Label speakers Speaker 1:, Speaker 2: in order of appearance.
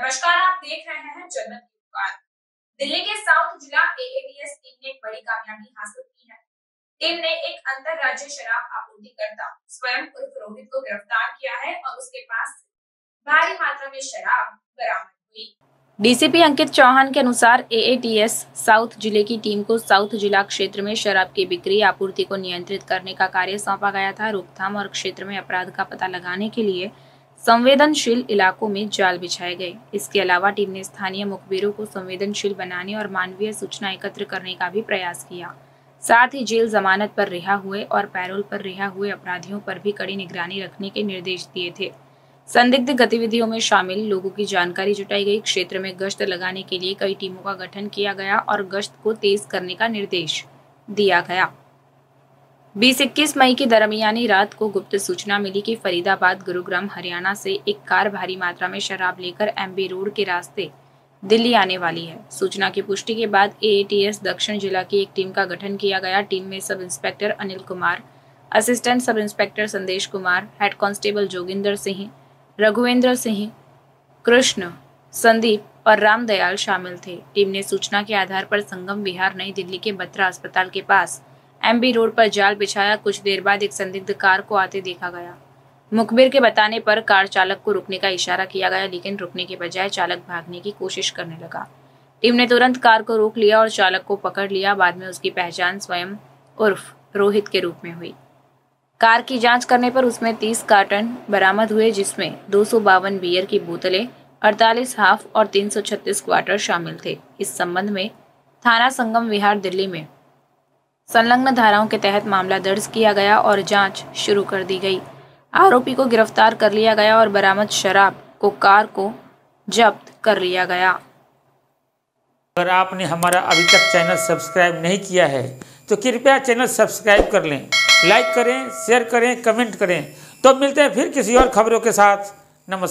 Speaker 1: नमस्कार, आप देख रहे हैं जन्नत की दुकान। दिल्ली के साउथ जिला एएडीएस टीम ने बड़ी कामयाबी हासिल की है। टीम ने एक अंतरराज्य शराब आपूर्तिकर्ता, स्वयं उर्फ़ रोहित को गिरफ़्तार किया है और उसके पास भारी मात्रा में शराब बरामद हुई।
Speaker 2: डीसीपी अंकित चौहान के अनुसार एएटीएस साउथ ज़िले की टीम को साउथ जिला क्षेत्र में शराब की बिक्री, आपूर्ति को नियंत्रित करने का कार्य सौंपा गया था। रोकथाम और क्षेत्र में अपराध का पता लगाने के लिए संवेदनशील इलाकों में जाल बिछाए गए। इसके अलावा टीम ने स्थानीय मुखबिरों को संवेदनशील बनाने और मानवीय सूचना एकत्र करने का भी प्रयास किया। साथ ही जेल जमानत पर रिहा हुए और पैरोल पर रिहा हुए अपराधियों पर भी कड़ी निगरानी रखने के निर्देश दिए थे। संदिग्ध गतिविधियों में शामिल लोगों की जानकारी जुटाई गई। क्षेत्र में गश्त लगाने के लिए कई टीमों का गठन किया गया और गश्त को तेज करने का निर्देश दिया गया। बीस इक्कीस मई की दरमियानी रात को गुप्त सूचना मिली कि फरीदाबाद, गुरुग्राम, हरियाणा से एक कार भारी मात्रा में शराब लेकर एमबी रोड के रास्ते दिल्ली आने वाली है। सूचना की पुष्टि के बाद एएटीएस दक्षिण जिला की एक टीम का गठन किया गया। टीम में sub inspector Anil Kumar, assistant sub inspector Sandesh Kumar, head constable Joginder Singh, Raghuvendra Singh, Krishan, Sandeep और रामदयाल शामिल थे। टीम ने सूचना के आधार पर संगम विहार नई दिल्ली के बत्रा अस्पताल के पास एमबी रोड पर जाल बिछाया। कुछ देर बाद एक संदिग्ध कार को आते देखा गया। मुखबिर के बताने पर कार चालक को रुकने का इशारा किया गया, लेकिन रुकने के बजाय चालक भागने की कोशिश करने लगा। टीम ने तुरंत कार को रोक लिया और चालक को पकड़ लिया। बाद में उसकी पहचान स्वयं उर्फ़ रोहित के रूप में हुई। कार की जाँच करने पर उसमें 30 कार्टन बरामद हुए, जिसमें दो सौ बावन बियर की बोतलें 48 हाफ़ और 336 क्वार्टर शामिल थे। इस संबंध में थाना संगम विहार दिल्ली में संलग्न धाराओं के तहत मामला दर्ज किया गया और जाँच शुरू कर दी गई। आरोपी को गिरफ़्तार कर लिया गया और बरामद शराब को कार को जब्त कर लिया गया।
Speaker 3: अगर आपने हमारा अभी तक चैनल सब्सक्राइब नहीं किया है तो कृपया चैनल सब्सक्राइब कर लें, लाइक करें, शेयर करें, कमेंट करें। तो मिलते हैं फिर किसी और खबरों के साथ। नमस्कार।